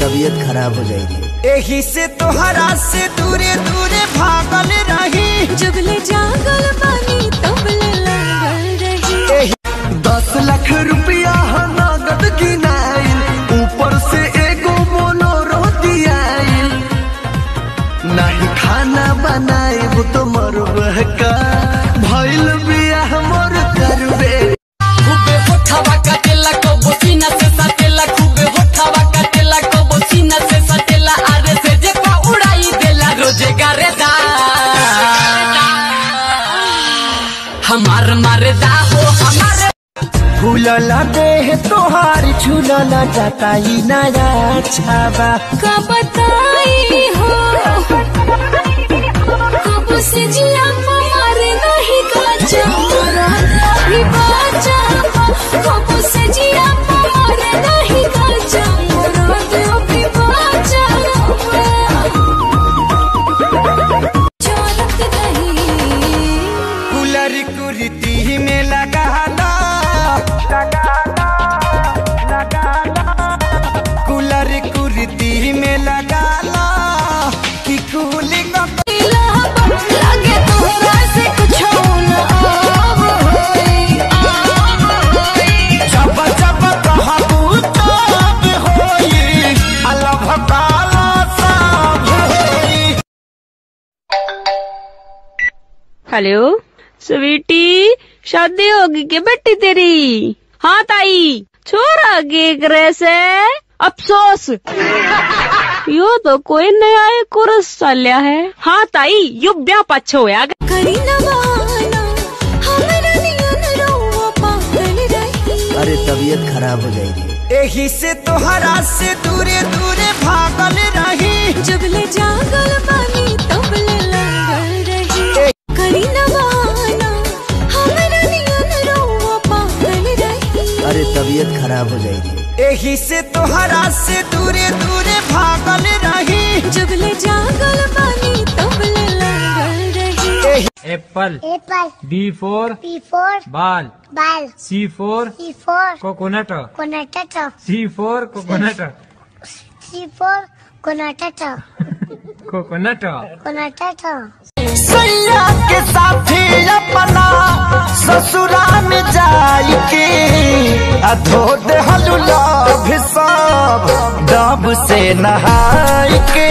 तबीयत खराब हो जाएगी। एही से तोहरा से दूरे दूरे भागल रही। जबले जागल बानी तबले लगल रही। दस लाख रुपया नगद गिनाइल ऊपर से एगो मोनोरो दियाइल। नहीं खाना बनाए वो तो मरबह का भइल बियाह हमार मार हो हमारे। फूलला देह तोहार झूलला जाता ही नया छावा। कब बताई हो? कब से जिया हेलो? स्वीटी शादी होगी के बेटी तेरी? हाँ ताई। छोरा के करे से अफसोस। यो तो कोई नया एक कोरस चलिया है। हाँ ताई यो ब्याह पाछो होया अरे तबीयत खराब हो जाएगी। एही से तोहरा से दूरे दूरे खराब हो जाएगी। एही से तोहरा से दूरे दूरे भागल रही। जबले जागल बानी तबले लगल रही। Apple apple. B four B four. Ball ball. C four C four. Coconut. कोनाटो C four coconut. C four कोनाटो coconut. कोनाटो सैया के साथी अपना ससुरा में जाई के अधो दे हलुला भी सबसे नहाई के